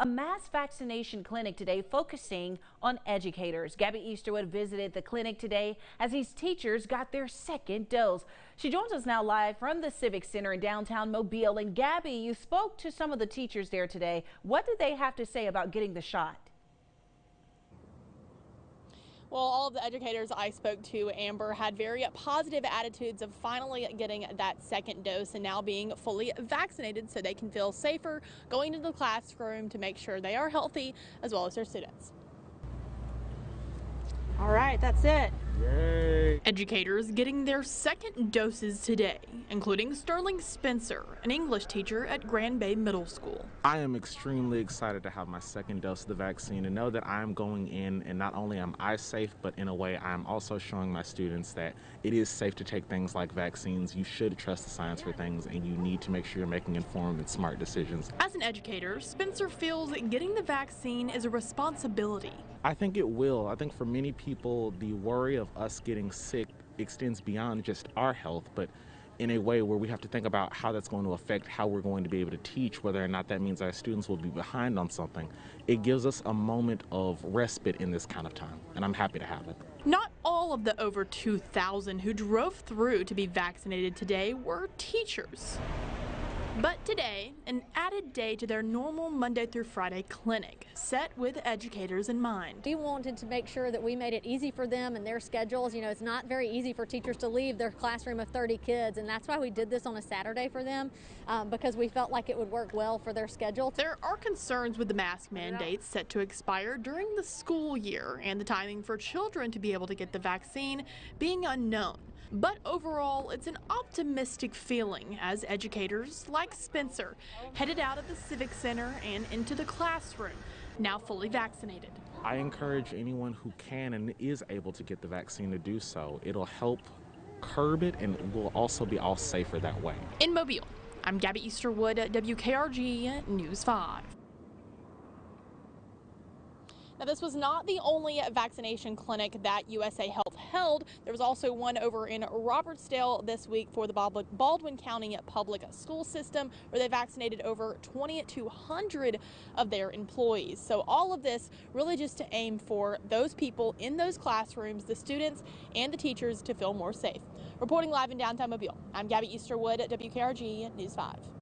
a mass vaccination clinic today focusing on educators. Gabby Easterwood visited the clinic today as these teachers got their second dose. She joins us now live from the Civic Center in downtown Mobile. And Gabby, you spoke to some of the teachers there today. What did they have to say about getting the shot? Well, all of the educators I spoke to, Amber, had very positive attitudes of finally getting that second dose and now being fully vaccinated so they can feel safer going to the classroom to make sure they are healthy as well as their students. All right, that's it. Yay. Educators getting their second doses today, including Sterling Spencer, an English teacher at Grand Bay Middle School. I am extremely excited to have my second dose of the vaccine and know that I am going in and not only am I safe, but in a way I am also showing my students that it is safe to take things like vaccines. You should trust the science for things and you need to make sure you're making informed and smart decisions. As an educator, Spencer feels getting the vaccine is a responsibility. I think it will. I think for many people, the worry of us getting sick extends beyond just our health, but in a way where we have to think about how that's going to affect how we're going to be able to teach, whether or not that means our students will be behind on something. It gives us a moment of respite in this kind of time, and I'm happy to have it. Not all of the over 2,000 who drove through to be vaccinated today were teachers. But today, an added day to their normal Monday through Friday clinic, set with educators in mind. We wanted to make sure that we made it easy for them and their schedules. You know, it's not very easy for teachers to leave their classroom of 30 kids, and that's why we did this on a Saturday for them, um, because we felt like it would work well for their schedule. There are concerns with the mask mandates set to expire during the school year and the timing for children to be able to get the vaccine being unknown. But overall, it's an optimistic feeling as educators like Spencer headed out of the Civic Center and into the classroom, now fully vaccinated. I encourage anyone who can and is able to get the vaccine to do so. It'll help curb it and we'll also be all safer that way. In Mobile, I'm Gabby Easterwood at WKRG News 5. Now, this was not the only vaccination clinic that USA Health held. There was also one over in Robertsdale this week for the Baldwin County Public School System, where they vaccinated over 2,200 of their employees. So, all of this really just to aim for those people in those classrooms, the students and the teachers, to feel more safe. Reporting live in downtown Mobile, I'm Gabby Easterwood at WKRG News 5.